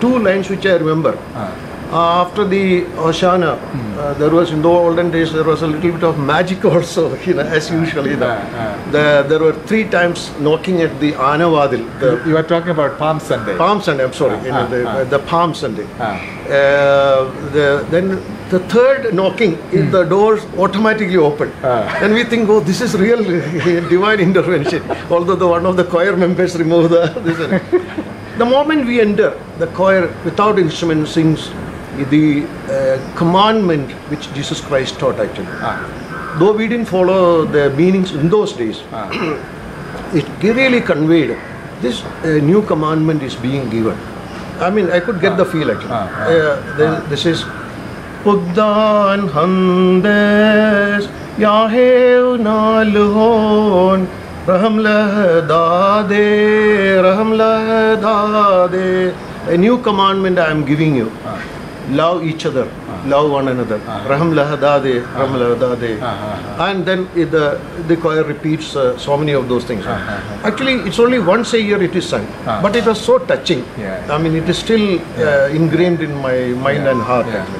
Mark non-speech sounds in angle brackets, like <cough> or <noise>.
two lines which I remember. Ah. Uh, after the Oshana, uh, there was in the olden days there was a little bit of magic <laughs> also, you know, as usual. You know. ah, ah. The, there were three times knocking at the Anavadil, the You are talking about Palm Sunday. Palm Sunday. I'm sorry, you know, ah, the, ah. the Palm Sunday. Uh, the, then the third knocking, in the doors automatically opened. Ah. And we think, oh, this is real <laughs> divine intervention. Although the one of the choir members removed the this. The moment we enter, the choir without instrument sings the uh, commandment which Jesus Christ taught actually. Ah. Though we didn't follow the meanings in those days, Ah. <clears throat> it really conveyed this uh, new commandment is being given. I mean, I could get the feel actually. Ah, ah, Uh, the- This is Puqdan Handes Yahev Nalhon Raham Dade Raham Dade A new commandment I am giving you. Ah. Love each other, love one another. Ah. Raham Dade, Raham Dade. Ah, ah, And then it, the, the choir repeats uh, so many of those things. Actually, it's only once a year it is sung, but it was so touching. Yeah. I mean, it is still uh, ingrained in my mind and heart. Actually.